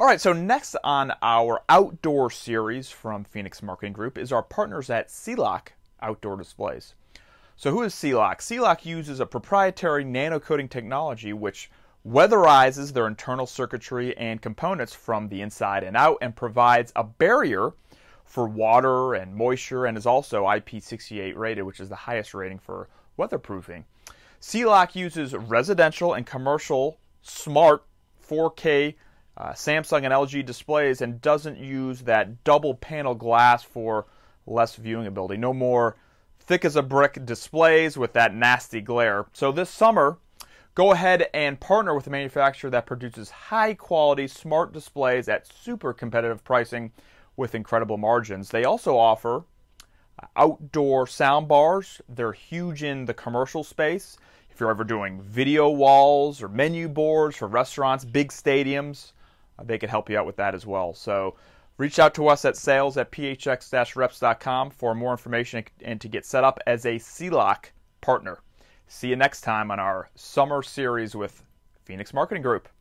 All right, so next on our outdoor series from Phoenix Marketing Group is our partners at Sealoc Outdoor Displays. So, who is Sealoc? Sealoc uses a proprietary nano coating technology which weatherizes their internal circuitry and components from the inside and out and provides a barrier for water and moisture and is also IP68 rated, which is the highest rating for weatherproofing. Sealoc uses residential and commercial smart 4K uh, Samsung and LG displays and doesn't use that double panel glass for less viewing ability. No more thick as a brick displays with that nasty glare. So this summer, go ahead and partner with a manufacturer that produces high quality smart displays at super competitive pricing with incredible margins. They also offer outdoor sound bars. They're huge in the commercial space. If you're ever doing video walls or menu boards for restaurants, big stadiums, Uh, they could help you out with that as well. So reach out to us at sales at phx-reps.com for more information and to get set up as a Sealoc partner. See you next time on our summer series with Phoenix Marketing Group.